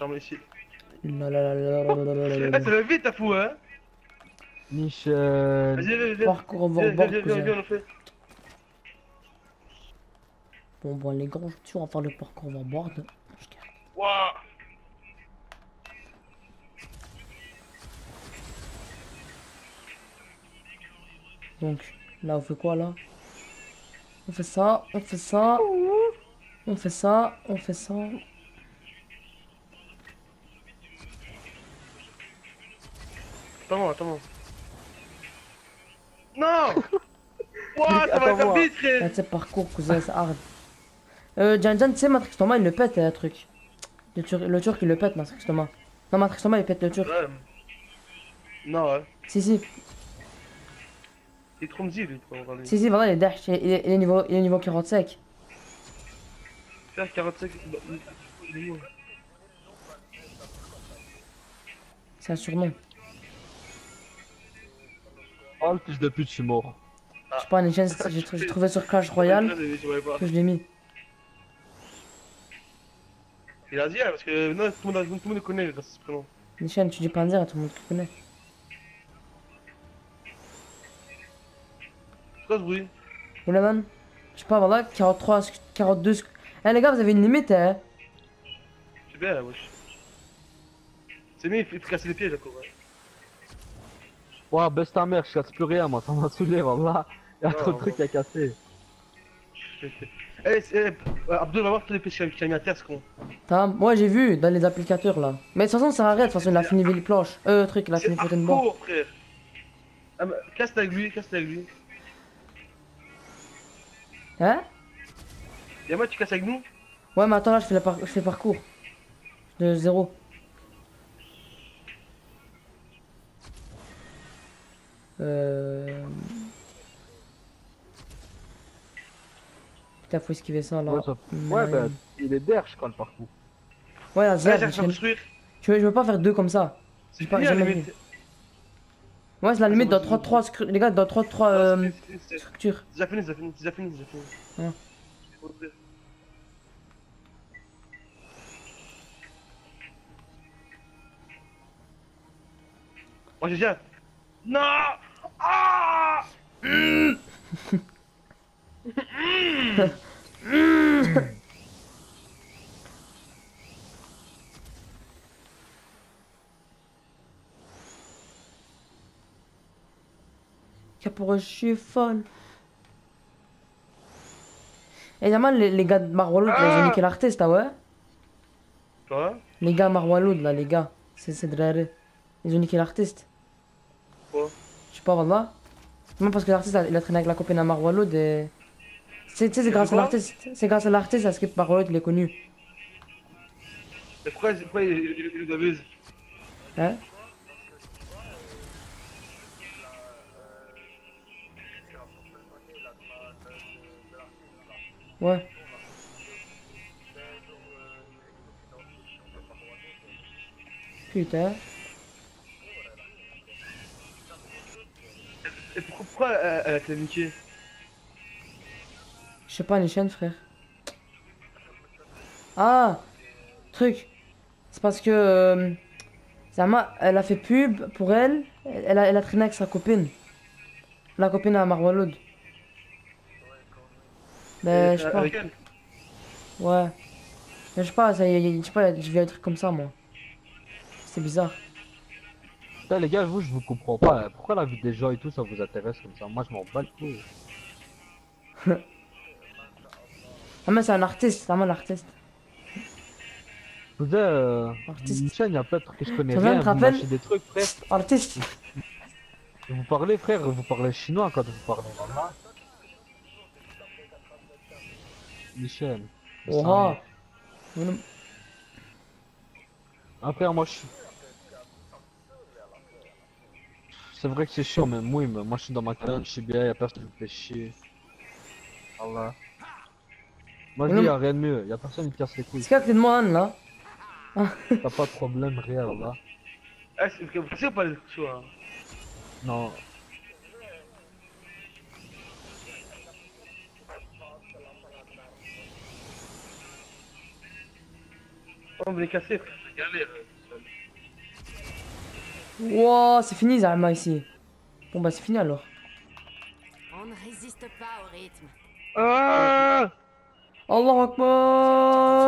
Charme ici. La la la la la va vite, ta fou, hein Michel. Vas-y. Parcours le fait. Bon, bon, les gars, tu on va faire le parcours dirais. Wouah Donc, là, on fait quoi, là? On fait ça, on fait ça. On fait ça, on fait ça. Attends-moi, attends-moi. Non Wouah, ça va faire vite, tu sais, parcours, cousin, c'est hard. Euh, Jan Jan, tu sais, Matrix Thomas, il le pète, le truc. Le, tur le turc, il le pète, Matrix Thomas. Non, Matrix Thomas, il pète le turc. Ouais. Non, ouais. Si, si, Il est trop mzi, lui, pour regarder. si, si, voilà, il est dash, il est, il est- il est niveau, il est niveau 45. Faire 45... bah, C'est un surnom. Oh le fils de pute, je suis mort. Je sais pas, une chaîne, j'ai trouvé sur Clash Royale que je l'ai mis. Il a dit, parce que non, tout le monde, tout le monde connaît grâce à ce prénom. Une chaîne, tu dis pas dire, tout le monde te connaît. C'est quoi ce bruit? Vous la man Je sais pas, voilà, 43, 42. sec- Eh les gars, vous avez une limite, hein C'est bien, là, wesh. C'est mieux, il faut casser les pieds, d'accord. ouais. Ouah, baisse ta mère, je casse plus rien, moi, ça m'a saoulé, voilà. Y'a trop de trucs à casser. Eh, c'est- eh, Abdul, va voir tous les pieds qu'il a mis à terre, ce con. T'as- Moi j'ai vu dans les applicateurs là. Mais de toute façon, ça arrête, de toute façon, il a fini Ville Planche. Euh, truc, il a fini Fontaine Bois. hardcore, frère. Ah, mais Casse avec lui, casse avec lui. Hein? Y'a moi, tu casses avec nous? Ouais, mais attends, là, je fais, la par- je fais parcours. De zéro. Euh... Putain, faut esquiver ça là. Ouais, ça- ouais, bah, il est derche quand le parcours. Ouais, Ouais, zéro, à. Tu veux, je veux pas faire deux comme ça. C'est pas- la limite. Ouais, c'est la limite dans bon, 3-3 scru- Les gars, dans 3-3 euh, structures. Déjà fini, déjà fini, déjà fini, déjà fini. Ouais. Faut ouvrir. Moi Ah je suis folle. Y'a les, les gars de Marwaloud, là, ils ont Ah niqué l'artiste, ah ouais? Toi? Les gars Marwaloud, là, les gars. C'est draré. Ils ont niqué l'artiste. Pourquoi Je sais pas, voilà. Même parce que l'artiste, il a traîné avec la copine à Marwaloud et. C'est grâce à l'artiste. C'est grâce à l'artiste, à ce que Marwaloud, il est connu. Pourquoi, pourquoi il, il abuse? Hein? Ouais. Putain. Et pourquoi, pourquoi elle, elle a été niquée Je sais pas, les chaînes, frère. Ah Truc. C'est parce que. euh, Zama, elle a fait pub pour elle. Elle a, elle a traîné avec sa copine. La copine à Marwaloud. Ben, je sais pas. Ouais. Mais je sais pas, ça, y- y- je sais pas, je vis un truc comme ça, moi. C'est bizarre. Putain, les gars, vous, je vous comprends pas. Pourquoi la vie des gens et tout, ça vous intéresse comme ça? Moi, je m'en bats le couilles. Ah, mais c'est un artiste, c'est un artiste. Vous euh, Artiste. Michel, il y a plein de trucs que je connais rien. Vous lâchez des trucs, frère. Artiste Vous parlez, frère, vous parlez chinois quand vous parlez. Voilà. Michel. Oh Après, moi, je suis. C'est vrai que c'est chiant, mais moi, mais moi, je suis dans ma carrière, je suis bien, y'a personne qui me fait chier. Allah. Moi, je dis, y'a rien de mieux, y'a personne qui me casse les couilles. C'est quoi que t'es de moi, Anne, là T'as pas de problème, rien, là. Ah, c'est vous pensez ou pas les choses hein Non. On veut les casser, galère. Wow, c'est fini Zama ici. Bon bah c'est fini alors. On ne résiste pas au rythme. Ah Allah Akbar